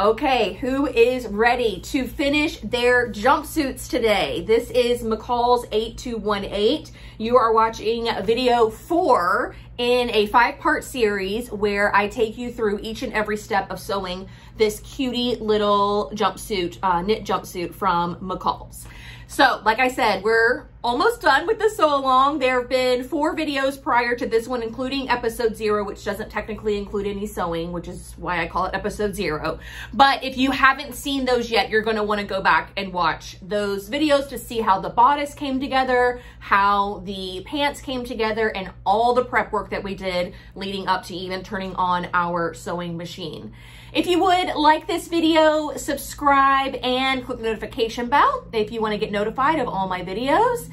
Okay, who is ready to finish their jumpsuits today? This is McCall's 8218. You are watching video four in a five part series where I take you through each and every step of sewing this cutie little jumpsuit, uh, knit jumpsuit from McCall's. So, like I said, we're almost done with the sew along. There have been four videos prior to this one, including episode zero, which doesn't technically include any sewing, which is why I call it episode zero. But if you haven't seen those yet, you're gonna wanna go back and watch those videos to see how the bodice came together, how the pants came together, and all the prep work that we did leading up to even turning on our sewing machine. If you would like this video, subscribe and click the notification bell if you want to get notified of all my videos.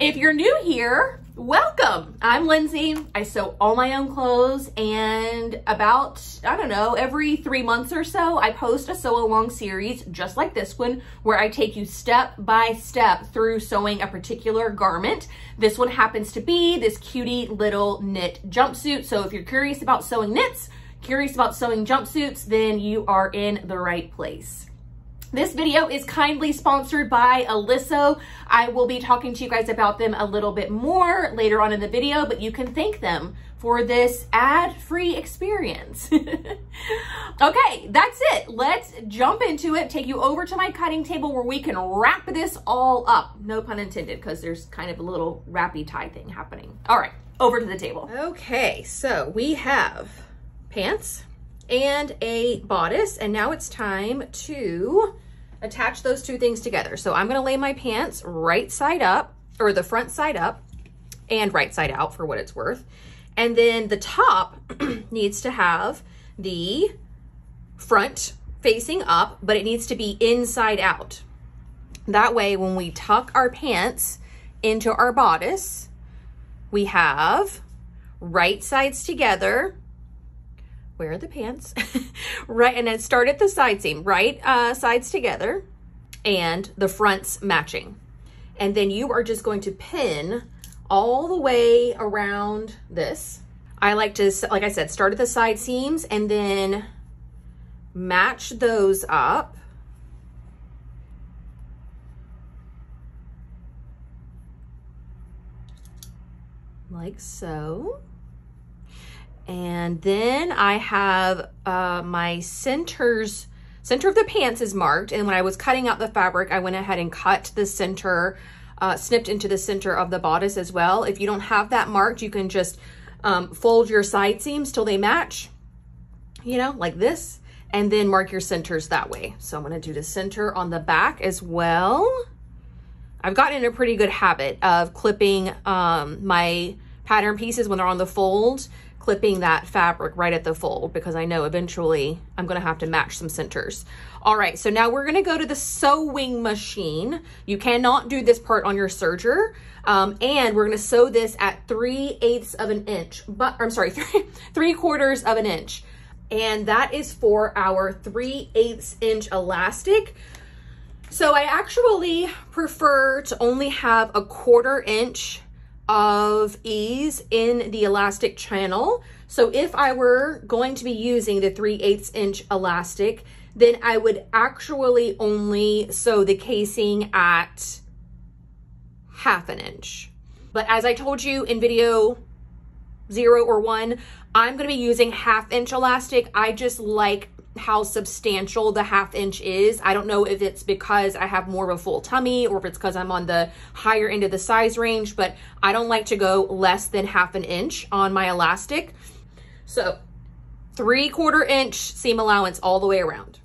If you're new here, welcome. I'm Lindsay. I sew all my own clothes and about, I don't know, every three months or so, I post a sew along series just like this one where I take you step by step through sewing a particular garment. This one happens to be this cutie little knit jumpsuit. So if you're curious about sewing knits, curious about sewing jumpsuits, then you are in the right place. This video is kindly sponsored by Oliso. I will be talking to you guys about them a little bit more later on in the video, but you can thank them for this ad-free experience. okay, that's it. Let's jump into it, take you over to my cutting table where we can wrap this all up. No pun intended, because there's kind of a little wrappy tie thing happening. All right, over to the table. Okay, so we have pants and a bodice. And now it's time to attach those two things together. So I'm gonna lay my pants right side up, or the front side up, and right side out for what it's worth. And then the top needs to have the front facing up, but it needs to be inside out. That way, when we tuck our pants into our bodice, we have right sides together where are the pants? right, and then start at the side seam, right uh, sides together and the fronts matching. And then you are just going to pin all the way around this. I like to, like I said, start at the side seams and then match those up. Like so. And then I have uh, my centers, center of the pants is marked. And when I was cutting out the fabric, I went ahead and cut the center, uh, snipped into the center of the bodice as well. If you don't have that marked, you can just um, fold your side seams till they match, you know, like this, and then mark your centers that way. So I'm gonna do the center on the back as well. I've gotten in a pretty good habit of clipping um, my pattern pieces when they're on the fold clipping that fabric right at the fold because I know eventually I'm gonna have to match some centers. All right, so now we're gonna go to the sewing machine. You cannot do this part on your serger. Um, and we're gonna sew this at 3 eighths of an inch, but I'm sorry, three, three quarters of an inch. And that is for our 3 eighths inch elastic. So I actually prefer to only have a quarter inch of ease in the elastic channel. So if I were going to be using the 3 8 inch elastic, then I would actually only sew the casing at half an inch. But as I told you in video zero or one, I'm gonna be using half inch elastic. I just like how substantial the half inch is. I don't know if it's because I have more of a full tummy or if it's because I'm on the higher end of the size range, but I don't like to go less than half an inch on my elastic. So three quarter inch seam allowance all the way around.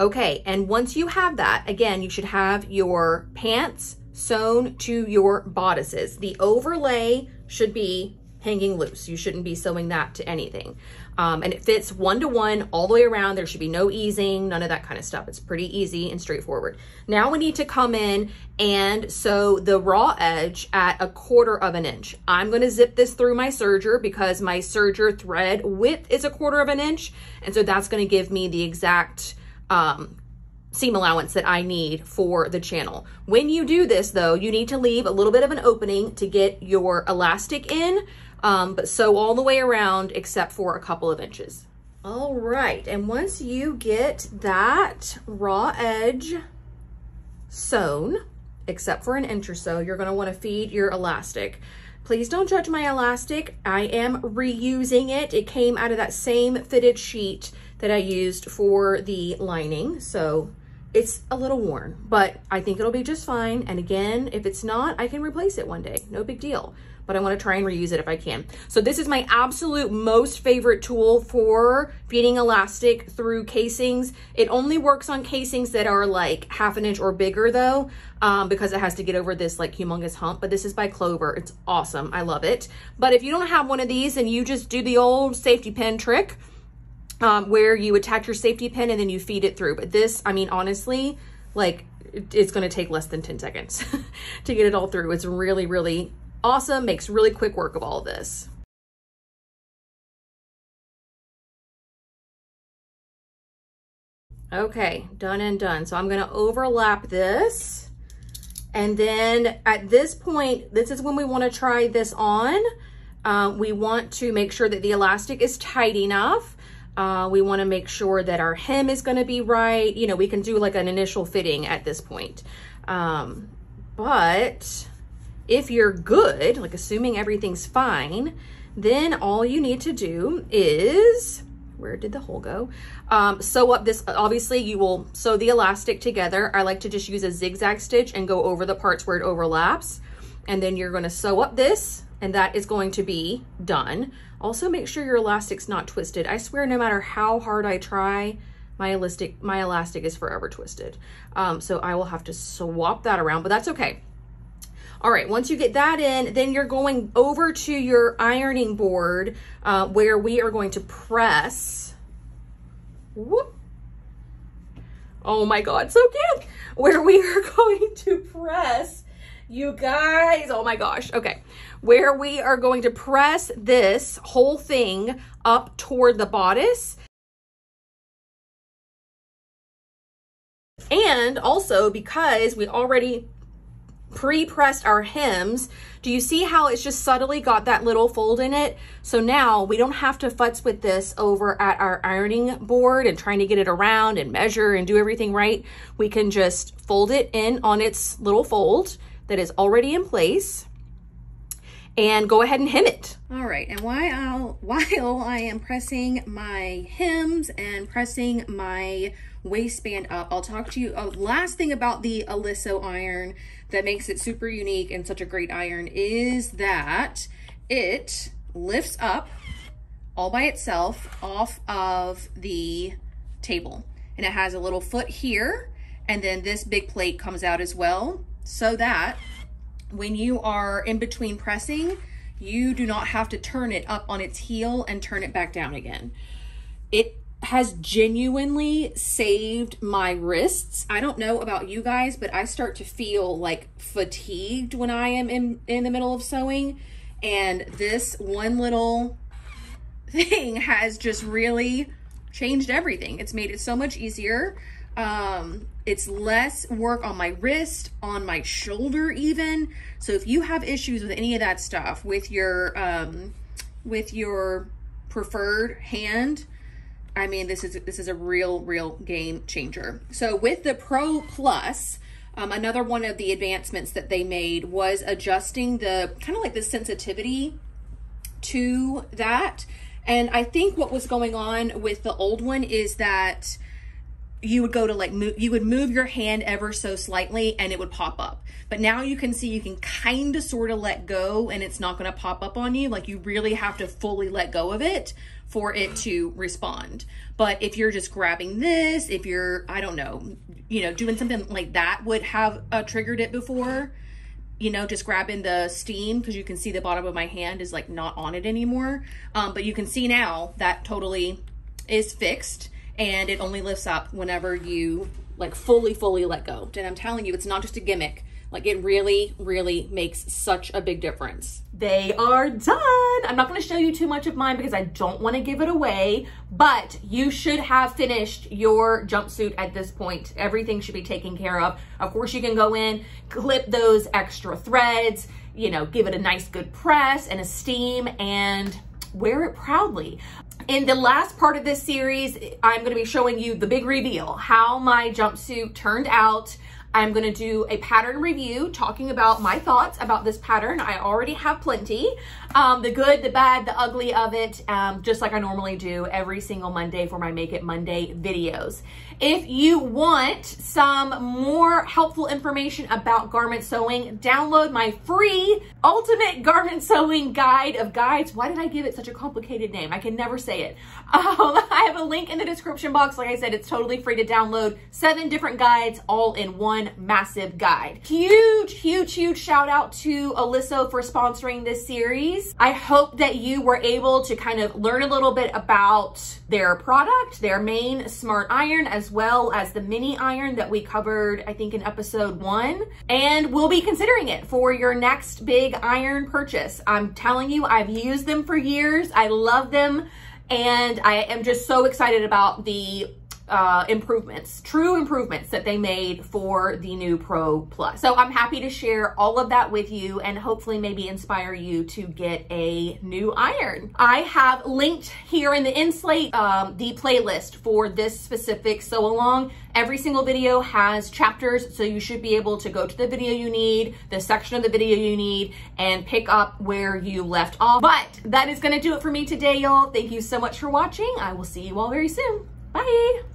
Okay, and once you have that, again, you should have your pants sewn to your bodices. The overlay should be hanging loose. You shouldn't be sewing that to anything. Um, and it fits one to one all the way around. There should be no easing, none of that kind of stuff. It's pretty easy and straightforward. Now we need to come in and sew the raw edge at a quarter of an inch. I'm gonna zip this through my serger because my serger thread width is a quarter of an inch. And so that's gonna give me the exact um, seam allowance that I need for the channel. When you do this though, you need to leave a little bit of an opening to get your elastic in um, but sew all the way around except for a couple of inches. All right, and once you get that raw edge sewn, except for an inch or so, you're gonna wanna feed your elastic. Please don't judge my elastic. I am reusing it. It came out of that same fitted sheet that I used for the lining. So it's a little worn, but I think it'll be just fine. And again, if it's not, I can replace it one day. No big deal but I wanna try and reuse it if I can. So this is my absolute most favorite tool for feeding elastic through casings. It only works on casings that are like half an inch or bigger though, um, because it has to get over this like humongous hump, but this is by Clover. It's awesome, I love it. But if you don't have one of these and you just do the old safety pin trick, um, where you attach your safety pin and then you feed it through. But this, I mean, honestly, like it's going to take less than 10 seconds to get it all through. It's really, really awesome, makes really quick work of all of this. Okay, done and done. So I'm gonna overlap this. And then at this point, this is when we wanna try this on. Um, we want to make sure that the elastic is tight enough. Uh, we wanna make sure that our hem is gonna be right. You know, we can do like an initial fitting at this point. Um, but if you're good, like assuming everything's fine, then all you need to do is, where did the hole go? Um, sew up this, obviously you will sew the elastic together. I like to just use a zigzag stitch and go over the parts where it overlaps. And then you're gonna sew up this and that is going to be done. Also make sure your elastic's not twisted. I swear no matter how hard I try, my elastic, my elastic is forever twisted. Um, so I will have to swap that around, but that's okay. All right, once you get that in, then you're going over to your ironing board uh, where we are going to press. Whoop. Oh my God, so cute. Where we are going to press, you guys, oh my gosh, okay. Where we are going to press this whole thing up toward the bodice. And also because we already pre-pressed our hems. Do you see how it's just subtly got that little fold in it? So now we don't have to futz with this over at our ironing board and trying to get it around and measure and do everything right. We can just fold it in on its little fold that is already in place and go ahead and hem it. All right, and while, while I am pressing my hems and pressing my waistband up, I'll talk to you, uh, last thing about the Oliso iron that makes it super unique and such a great iron is that it lifts up all by itself off of the table. And it has a little foot here, and then this big plate comes out as well, so that when you are in between pressing, you do not have to turn it up on its heel and turn it back down again. It has genuinely saved my wrists. I don't know about you guys, but I start to feel like fatigued when I am in, in the middle of sewing. And this one little thing has just really changed everything. It's made it so much easier. Um, it's less work on my wrist, on my shoulder even. So if you have issues with any of that stuff, with your, um, with your preferred hand, I mean, this is, this is a real, real game changer. So with the Pro Plus, um, another one of the advancements that they made was adjusting the kind of like the sensitivity to that. And I think what was going on with the old one is that you would go to like move, you would move your hand ever so slightly and it would pop up. But now you can see you can kind of sort of let go and it's not going to pop up on you. Like you really have to fully let go of it for it to respond. But if you're just grabbing this, if you're, I don't know, you know, doing something like that would have uh, triggered it before, you know, just grabbing the steam because you can see the bottom of my hand is like not on it anymore. Um, but you can see now that totally is fixed and it only lifts up whenever you like fully, fully let go. And I'm telling you, it's not just a gimmick. Like it really, really makes such a big difference. They are done. I'm not gonna show you too much of mine because I don't wanna give it away, but you should have finished your jumpsuit at this point. Everything should be taken care of. Of course, you can go in, clip those extra threads, you know, give it a nice good press and a steam and wear it proudly. In the last part of this series, I'm gonna be showing you the big reveal, how my jumpsuit turned out. I'm gonna do a pattern review talking about my thoughts about this pattern. I already have plenty. Um, the good, the bad, the ugly of it, um, just like I normally do every single Monday for my Make It Monday videos. If you want some more helpful information about garment sewing, download my free ultimate garment sewing guide of guides. Why did I give it such a complicated name? I can never say it. Um, I have a link in the description box. Like I said, it's totally free to download. Seven different guides all in one massive guide. Huge, huge, huge shout out to Oliso for sponsoring this series. I hope that you were able to kind of learn a little bit about their product, their main smart iron, as well as the mini iron that we covered, I think in episode one. And we'll be considering it for your next big iron purchase. I'm telling you, I've used them for years. I love them. And I am just so excited about the uh, improvements, true improvements that they made for the new Pro Plus. So I'm happy to share all of that with you and hopefully maybe inspire you to get a new iron. I have linked here in the inslate um, the playlist for this specific sew along. Every single video has chapters, so you should be able to go to the video you need, the section of the video you need, and pick up where you left off. But that is gonna do it for me today, y'all. Thank you so much for watching. I will see you all very soon. Bye.